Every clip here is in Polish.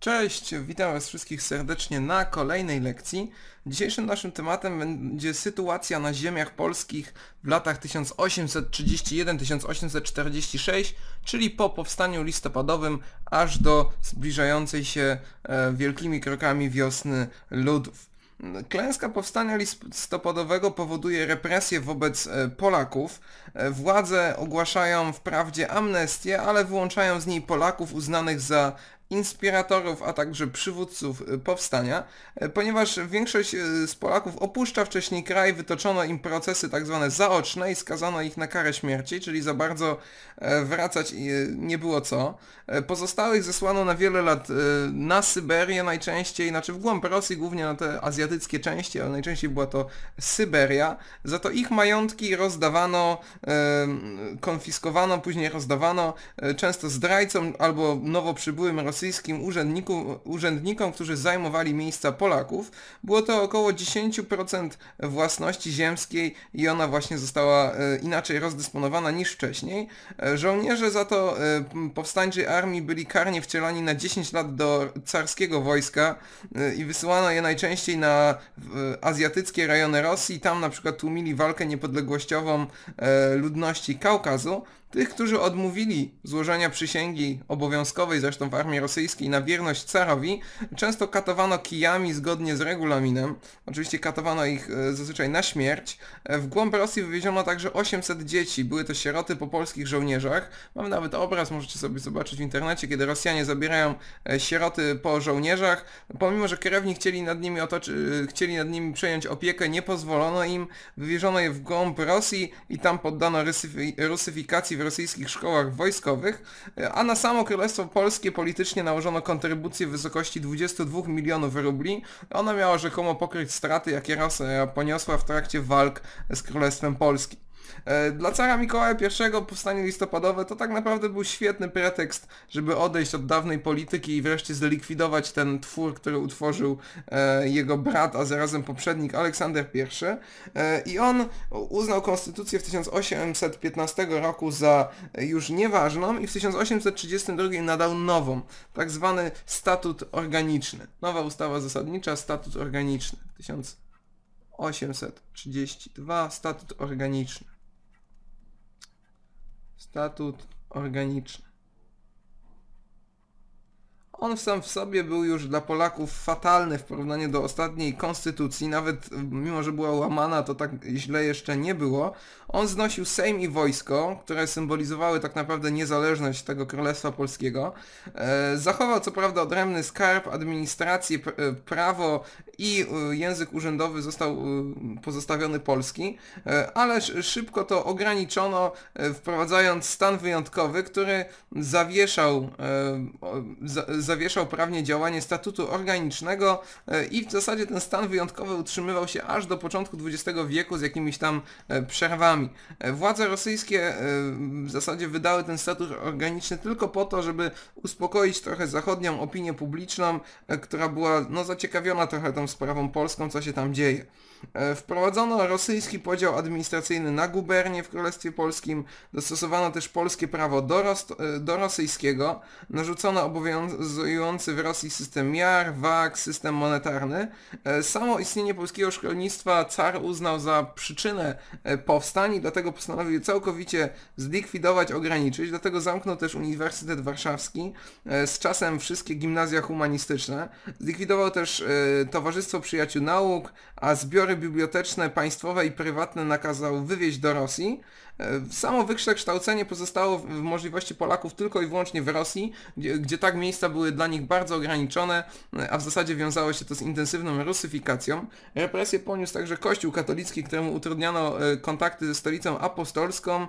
Cześć, witam Was wszystkich serdecznie na kolejnej lekcji. Dzisiejszym naszym tematem będzie sytuacja na ziemiach polskich w latach 1831-1846, czyli po powstaniu listopadowym aż do zbliżającej się e, wielkimi krokami wiosny ludów. Klęska powstania listopadowego powoduje represje wobec e, Polaków. E, władze ogłaszają wprawdzie amnestię, ale wyłączają z niej Polaków uznanych za inspiratorów, a także przywódców y, powstania, y, ponieważ większość y, z Polaków opuszcza wcześniej kraj, wytoczono im procesy tak zwane zaoczne i skazano ich na karę śmierci, czyli za bardzo e, wracać nie było co. E, pozostałych zesłano na wiele lat na Syberię najczęściej, znaczy w głąb Rosji, głównie na te azjatyckie części, ale najczęściej była to Syberia. Za to ich majątki rozdawano, konfiskowano, później rozdawano e, często zdrajcom albo nowo przybyłym Rosjanom rosyjskim urzędnikom, którzy zajmowali miejsca Polaków. Było to około 10% własności ziemskiej i ona właśnie została e, inaczej rozdysponowana niż wcześniej. E, żołnierze za to e, powstańczej armii byli karnie wcielani na 10 lat do carskiego wojska i wysyłano je najczęściej na azjatyckie rejony Rosji. Tam na przykład tłumili walkę niepodległościową ludności Kaukazu. Tych, którzy odmówili złożenia przysięgi obowiązkowej zresztą w armii rosyjskiej na wierność carowi, często katowano kijami zgodnie z regulaminem. Oczywiście katowano ich e, zazwyczaj na śmierć. E, w głąb Rosji wywieziono także 800 dzieci. Były to sieroty po polskich żołnierzach. Mam nawet obraz, możecie sobie zobaczyć w internecie, kiedy Rosjanie zabierają e, sieroty po żołnierzach. Pomimo, że krewni chcieli nad nimi otoczy, chcieli nad nimi przejąć opiekę, nie pozwolono im. Wywieziono je w głąb Rosji i tam poddano rusyfikacji w rosyjskich szkołach wojskowych, a na samo Królestwo Polskie politycznie nałożono kontrybucję w wysokości 22 milionów rubli. Ona miała rzekomo pokryć straty, jakie Rosja poniosła w trakcie walk z Królestwem Polskim. E, dla cara Mikołaja I powstanie listopadowe to tak naprawdę był świetny pretekst, żeby odejść od dawnej polityki i wreszcie zlikwidować ten twór, który utworzył e, jego brat, a zarazem poprzednik Aleksander I. E, I on uznał konstytucję w 1815 roku za już nieważną i w 1832 nadał nową, tak zwany statut organiczny. Nowa ustawa zasadnicza, statut organiczny. 1832, statut organiczny statut organiczny. On sam w sobie był już dla Polaków fatalny w porównaniu do ostatniej konstytucji, nawet mimo, że była łamana, to tak źle jeszcze nie było. On znosił Sejm i wojsko, które symbolizowały tak naprawdę niezależność tego Królestwa Polskiego. E, zachował co prawda odrębny skarb, administrację, e, prawo i e, język urzędowy został pozostawiony polski, ale szybko to ograniczono, wprowadzając stan wyjątkowy, który zawieszał, zawieszał prawnie działanie statutu organicznego i w zasadzie ten stan wyjątkowy utrzymywał się aż do początku XX wieku z jakimiś tam przerwami. E, władze rosyjskie e, w zasadzie wydały ten statut organiczny tylko po to, żeby uspokoić trochę zachodnią opinię publiczną, e, która była no, zaciekawiona trochę tą sprawą polską, co się tam dzieje. E, wprowadzono rosyjski podział administracyjny na gubernię w Królestwie Polskim, dostosowano też polskie prawo do, ros e, do rosyjskiego, narzucono obowiązujący w Rosji system miar, wag, system monetarny. E, samo istnienie polskiego szkolnictwa car uznał za przyczynę powstań i dlatego postanowił całkowicie zlikwidować, ograniczyć, dlatego zamknął też Uniwersytet Warszawski, z czasem wszystkie gimnazja humanistyczne, zlikwidował też Towarzystwo Przyjaciół Nauk, a zbiory biblioteczne państwowe i prywatne nakazał wywieźć do Rosji. E, samo wykształcenie pozostało w możliwości Polaków tylko i wyłącznie w Rosji, gdzie, gdzie tak miejsca były dla nich bardzo ograniczone, e, a w zasadzie wiązało się to z intensywną rusyfikacją. Represje poniósł także Kościół katolicki, któremu utrudniano e, kontakty ze stolicą apostolską,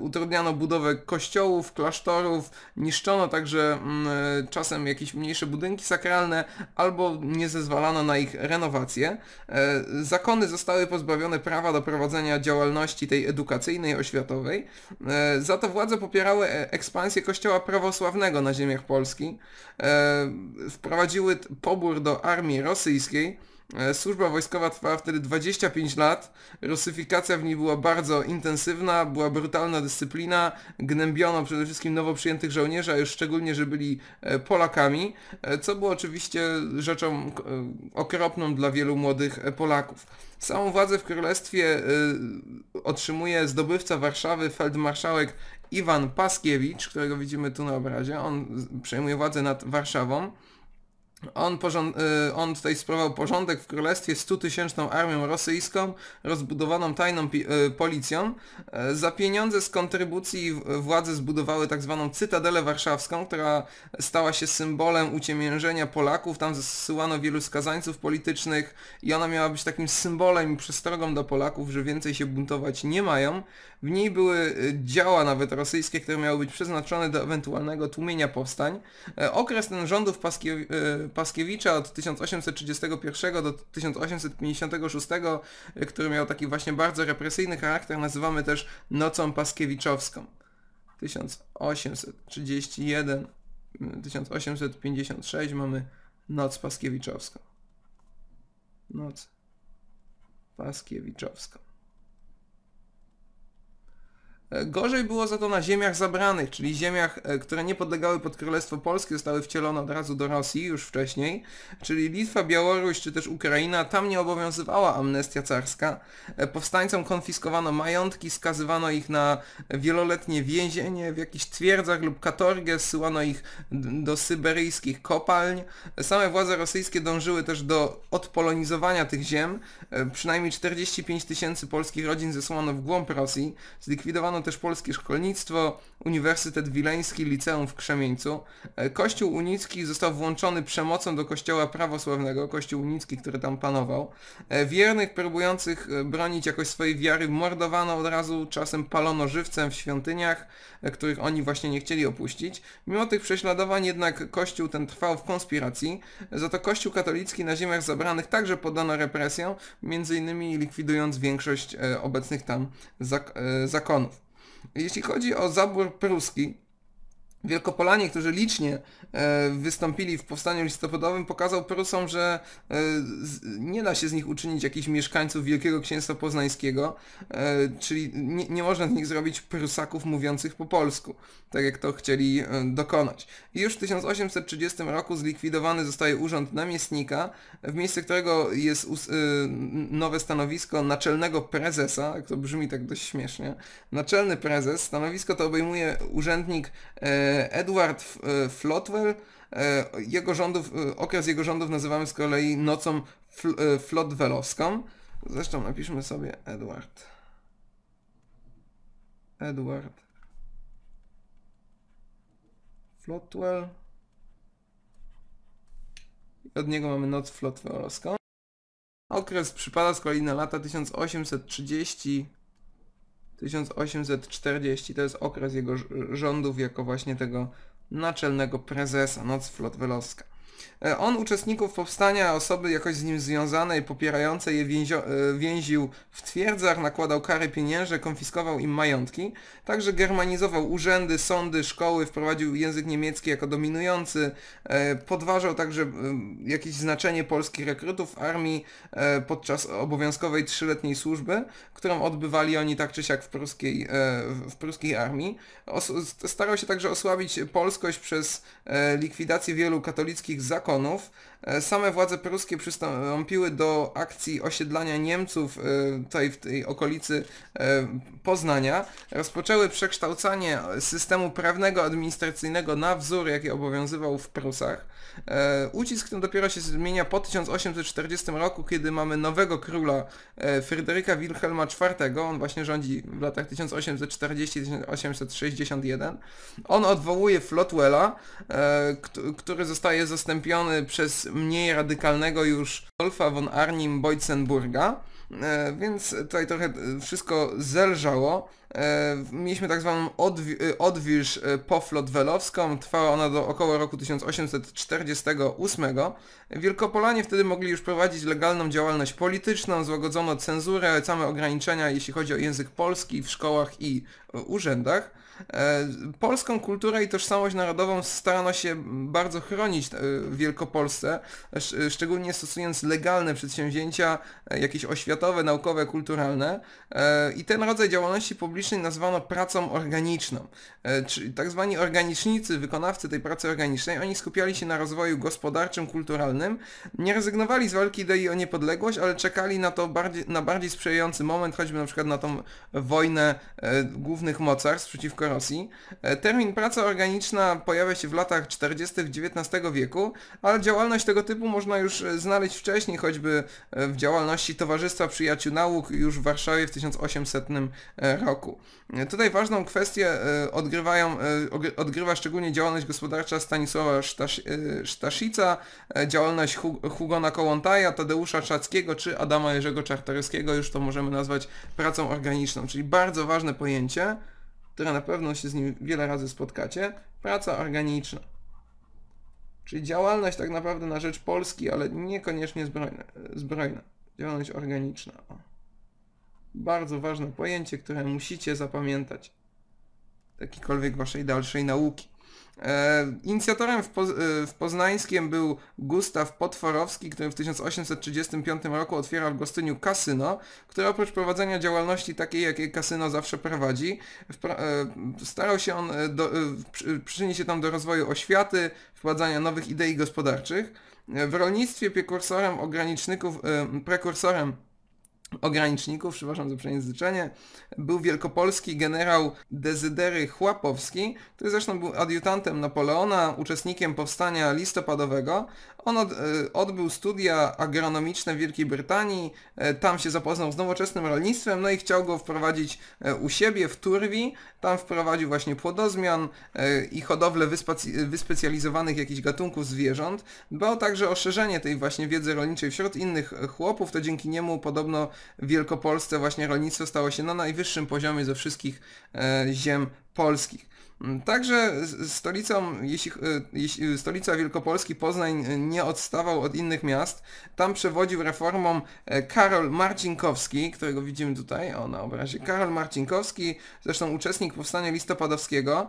utrudniano budowę kościołów, klasztorów, niszczono także mm, czasem jakieś mniejsze budynki sakralne, albo nie zezwalano na ich renowację zakony zostały pozbawione prawa do prowadzenia działalności tej edukacyjnej, oświatowej. E, za to władze popierały e, ekspansję kościoła prawosławnego na ziemiach Polski. E, wprowadziły pobór do armii rosyjskiej, E, Służba wojskowa trwała wtedy 25 lat, rusyfikacja w niej była bardzo intensywna, była brutalna dyscyplina, gnębiono przede wszystkim nowo przyjętych żołnierzy, a już szczególnie, że byli e, Polakami, e, co było oczywiście rzeczą e, okropną dla wielu młodych e, Polaków. Samą władzę w królestwie e, otrzymuje zdobywca Warszawy, feldmarszałek Iwan Paskiewicz, którego widzimy tu na obrazie. On przejmuje władzę nad Warszawą. On, y, on tutaj sprawował porządek w królestwie 100-tysięczną armią rosyjską, rozbudowaną tajną y, policją. E, Za pieniądze z kontrybucji władze zbudowały tak zwaną Cytadelę Warszawską, która stała się symbolem uciemiężenia Polaków. Tam zsyłano wielu skazańców politycznych i ona miała być takim symbolem i przestrogą dla Polaków, że więcej się buntować nie mają. W niej były y, działa nawet rosyjskie, które miały być przeznaczone do ewentualnego tłumienia powstań. Okres ten rządów Paskie, y, Paskiewicza od 1831 do 1856, y, który miał taki właśnie bardzo represyjny charakter, nazywamy też Nocą Paskiewiczowską. 1831 y, 1856 mamy Noc Paskiewiczowską. Noc Paskiewiczowską. Gorzej było za to na ziemiach zabranych, czyli ziemiach, e, które nie podlegały pod Królestwo Polskie, zostały wcielone od razu do Rosji już wcześniej, czyli Litwa, Białoruś czy też Ukraina, tam nie obowiązywała amnestia carska. E, Powstańcom konfiskowano majątki, skazywano ich na wieloletnie więzienie w jakichś twierdzach lub katorgę, zsyłano ich do syberyjskich kopalń. Same władze rosyjskie dążyły też do odpolonizowania tych ziem. E, Przynajmniej 45 tysięcy polskich rodzin zesłano w głąb Rosji. Zlikwidowano też polskie szkolnictwo, Uniwersytet Wileński, liceum w Krzemieńcu. E, Kościół unicki został włączony przemocą do kościoła prawosławnego, kościół unicki, który tam panował. E, Wiernych próbujących e, bronić jakoś swojej wiary mordowano od razu, czasem palono żywcem w świątyniach, których oni właśnie nie chcieli opuścić. Mimo tych prześladowań jednak kościół ten trwał w konspiracji, za to kościół katolicki na ziemiach zabranych także poddano represjom, między innymi likwidując większość obecnych tam zak zakonów. Jeśli chodzi o zabór pruski, Wielkopolanie, którzy licznie e, wystąpili w powstaniu listopadowym, pokazał Prusom, że e, nie da się z nich uczynić jakichś mieszkańców Wielkiego Księstwa Poznańskiego, e, czyli nie, nie można z nich zrobić Prusaków mówiących po polsku, tak jak to chcieli dokonać. I już w 1830 roku zlikwidowany zostaje urząd namiestnika, w miejsce którego jest nowe stanowisko naczelnego prezesa, jak to brzmi tak dość śmiesznie, naczelny prezes, stanowisko to obejmuje urzędnik Edward F- e, Flotwell. E, Jego rządów, e, okres jego rządów nazywamy z kolei nocą fl, e, flotwellowską. Zresztą napiszmy sobie Edward. Edward Flotwell. Od niego mamy noc flotwellowską. Okres przypada z kolei na lata 1830 1840 to jest okres jego rządów jako właśnie tego naczelnego prezesa, noc flotwellowska. E, On uczestników powstania, osoby jakoś z nim związane i popierające je więzio, e, więził w twierdzach, nakładał kary pieniężne, konfiskował im majątki. Także germanizował urzędy, sądy, szkoły, wprowadził język niemiecki jako dominujący, e, podważał także jakieś znaczenie polskich rekrutów w armii podczas obowiązkowej trzyletniej służby, którą odbywali oni tak czy siak w pruskiej, w pruskiej armii. Os starał się także osłabić polskość przez likwidację wielu katolickich zakonów. E, Same władze pruskie przystąpiły do akcji osiedlania Niemców e, tutaj w tej okolicy e, Poznania. Rozpoczęły przekształcanie systemu prawnego, administracyjnego na wzór, jaki obowiązywał w Prusach. Ucisk ten dopiero się zmienia po 1840 roku, kiedy mamy nowego króla Fryderyka Wilhelma IV. On właśnie rządzi w latach 1840-1861. On odwołuje Flotwella, kt- który zostaje zastąpiony przez mniej radykalnego już Wolfa von Arnim Boitzenburga. E, więc tutaj trochę wszystko zelżało. E, mieliśmy tak zwaną odwi- e, odwilż poflotwelowską, trwała ona do około roku 1848. Wielkopolanie wtedy mogli już prowadzić legalną działalność polityczną, złagodzono cenzurę, same ograniczenia jeśli chodzi o język polski w szkołach i urzędach. E, polską kulturę i tożsamość narodową starano się bardzo chronić e, w Wielkopolsce, szczególnie stosując legalne przedsięwzięcia, jakieś oświatowe, naukowe, kulturalne. I ten rodzaj działalności publicznej nazwano pracą organiczną. Tak zwani organicznicy, wykonawcy tej pracy organicznej, oni skupiali się na rozwoju gospodarczym, kulturalnym, nie rezygnowali z walki idei o niepodległość, ale czekali na to bardziej, na bardziej sprzyjający moment, choćby na przykład na tą wojnę e, głównych mocarstw przeciwko Rosji. E, termin praca organiczna pojawia się w latach 40. XIX wieku, ale działalność tego typu można już e, znaleźć wcześniej, choćby e, w działalności Towarzystwa Przyjaciół Nauk już w Warszawie w 1800 e, roku. Tutaj ważną kwestię odgrywają, odgrywa szczególnie działalność gospodarcza Stanisława Sztas, Sztaszica, działalność Hugona Kołątaja, Tadeusza Czackiego czy Adama Jerzego Czartoryskiego, już to możemy nazwać pracą organiczną, czyli bardzo ważne pojęcie, które na pewno się z nim wiele razy spotkacie, praca organiczna. Czyli działalność tak naprawdę na rzecz Polski, ale niekoniecznie zbrojna. zbrojna. Działalność organiczna. O. Bardzo ważne pojęcie, które musicie zapamiętać. Jakikolwiek waszej dalszej nauki. E, inicjatorem w, Poz e, w Poznańskiem był Gustaw Potworowski, który w 1835 roku otwierał w Gostyniu kasyno, które oprócz prowadzenia działalności takiej, jakiej kasyno zawsze prowadzi, e, starał się on do, przyczynić się tam do rozwoju oświaty, wprowadzania nowych idei gospodarczych. W rolnictwie prekursorem ograniczników, prekursorem ograniczników, przepraszam za przejęzyczenie, był wielkopolski generał Dezydery Chłapowski, który zresztą był adiutantem Napoleona, uczestnikiem powstania listopadowego. On od, e, odbył studia agronomiczne w Wielkiej Brytanii, e, tam się zapoznał z nowoczesnym rolnictwem, no i chciał go wprowadzić e, u siebie w Turwi, tam wprowadził właśnie płodozmian i hodowlę wyspecjalizowanych jakichś gatunków zwierząt. Dbał także o szerzenie tej właśnie wiedzy rolniczej wśród innych chłopów, to dzięki niemu podobno w Wielkopolsce właśnie rolnictwo stało się na najwyższym poziomie ze wszystkich ziem polskich. Mm, także stolicą, jeśli, e, jeśli, stolica Wielkopolski Poznań e, nie odstawał od innych miast, tam przewodził reformom e, Karol Marcinkowski, którego widzimy tutaj, o na obrazie, Karol Marcinkowski, zresztą uczestnik powstania listopadowskiego.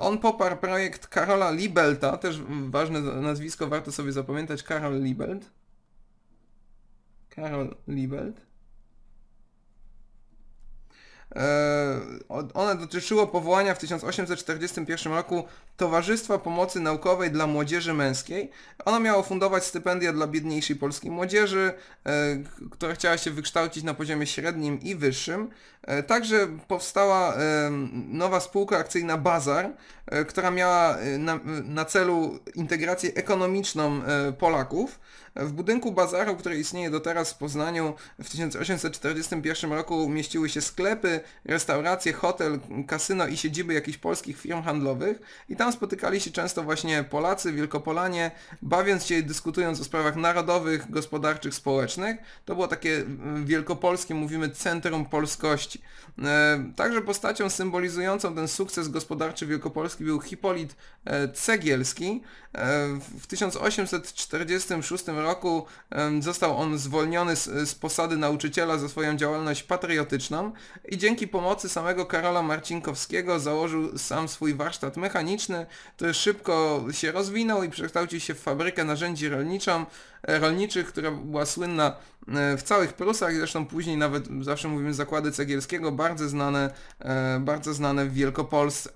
On poparł projekt Karola Libelta, też ważne nazwisko, warto sobie zapamiętać, Karol Libelt. Karol Libelt. E, one dotyczyło powołania w 1841 roku Towarzystwa Pomocy Naukowej dla Młodzieży Męskiej. Ono miało fundować stypendia dla biedniejszej polskiej młodzieży, e, która chciała się wykształcić na poziomie średnim i wyższym. E, także powstała nowa spółka akcyjna Bazar, która miała na, na celu integrację ekonomiczną Polaków. W budynku bazaru, który istnieje do teraz w Poznaniu, w 1841 roku mieściły się sklepy, restauracje, hotel, kasyno i siedziby jakichś polskich firm handlowych i tam spotykali się często właśnie Polacy, Wielkopolanie, bawiąc się, dyskutując o sprawach narodowych, gospodarczych, społecznych. To było takie mm, wielkopolskie, mówimy, centrum polskości. E, także postacią symbolizującą ten sukces gospodarczy Wielkopolski był Hipolit e, Cegielski. E, w 1846 roku został on zwolniony z, z posady nauczyciela za swoją działalność patriotyczną i dzięki pomocy samego Karola Marcinkowskiego założył sam swój warsztat mechaniczny, który szybko się rozwinął i przekształcił się w fabrykę narzędzi rolniczą, e, rolniczych, która była słynna e, w całych Prusach, zresztą później nawet zawsze mówimy zakłady cegielskiego, bardzo znane, e, bardzo znane w Wielkopolsce.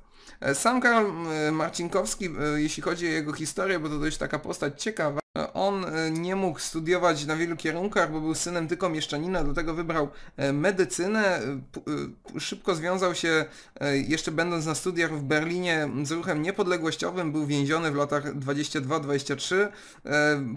Sam Karol Marcinkowski, jeśli chodzi o jego historię, bo to dość taka postać ciekawa, on e, nie mógł studiować na wielu kierunkach, bo był synem tylko mieszczanina, dlatego wybrał e, medycynę. E, szybko związał się, jeszcze będąc na studiach w Berlinie, z ruchem niepodległościowym, był więziony w latach 22-23.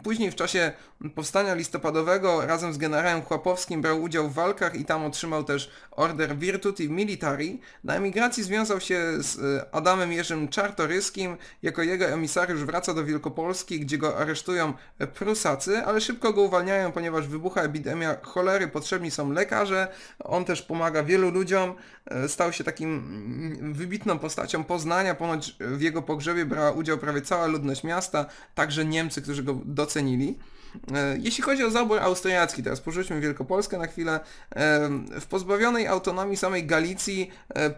Później w czasie powstania listopadowego razem z generałem Chłapowskim brał udział w walkach i tam otrzymał też order Virtuti Militari. Na emigracji związał się z Adamem Jerzym Czartoryskim. Jako jego emisariusz wraca do Wielkopolski, gdzie go aresztują Prusacy, ale szybko go uwalniają, ponieważ wybucha epidemia cholery, potrzebni są lekarze, on też pomaga wielu ludziom, e, stał się takim mm, wybitną postacią Poznania, ponoć w jego pogrzebie brała udział prawie cała ludność miasta, także Niemcy, którzy go docenili. E, Jeśli chodzi o zabór austriacki, teraz porzućmy Wielkopolskę na chwilę, e, w pozbawionej autonomii samej Galicji e,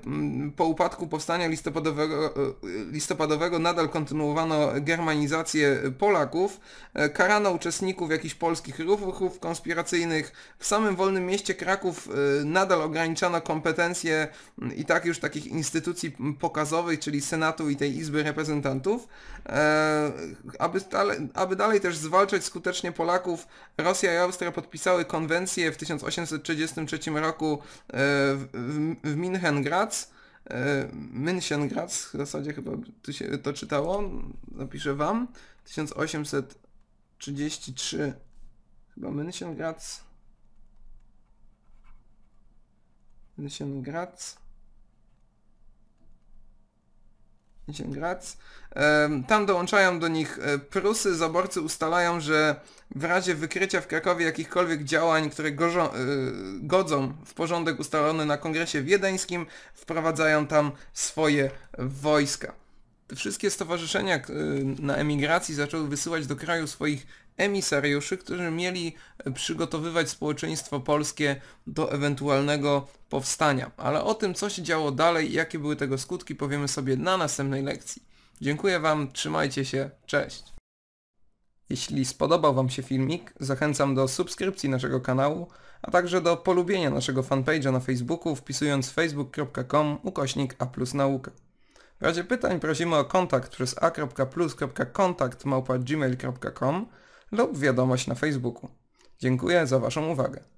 po upadku powstania listopadowego, listopadowego nadal kontynuowano germanizację Polaków, karano uczestników jakichś polskich ruchów konspiracyjnych, w samym wolnym mieście Kraków nadal ograniczano kompetencje i tak już takich instytucji pokazowych, czyli Senatu i tej Izby Reprezentantów, aby, aby dalej też zwalczać skutecznie Polaków, Rosja i Austria podpisały konwencję w 1833 roku e, w, w, w Minchengradz, e, Münchengradz, w zasadzie chyba tu się to czytało, napiszę wam, 1833 chyba Münchengradz, Münchengradz, Mönchengradz. Em, Tam dołączają do nich e, Prusy, zaborcy ustalają, że w razie wykrycia w Krakowie jakichkolwiek działań, które gorzą, e, godzą w porządek ustalony na kongresie wiedeńskim, wprowadzają tam swoje wojska. Wszystkie stowarzyszenia y, na emigracji zaczęły wysyłać do kraju swoich emisariuszy, którzy mieli e, przygotowywać społeczeństwo polskie do ewentualnego powstania. Ale o tym, co się działo dalej i jakie były tego skutki, powiemy sobie na następnej lekcji. Dziękuję Wam, trzymajcie się, cześć! Jeśli spodobał Wam się filmik, zachęcam do subskrypcji naszego kanału, a także do polubienia naszego fanpage'a na Facebooku wpisując facebook.com ukośnik a nauka. W razie pytań prosimy o kontakt przez a.plus.kontakt małpa gmail.com lub wiadomość na Facebooku. Dziękuję za Waszą uwagę.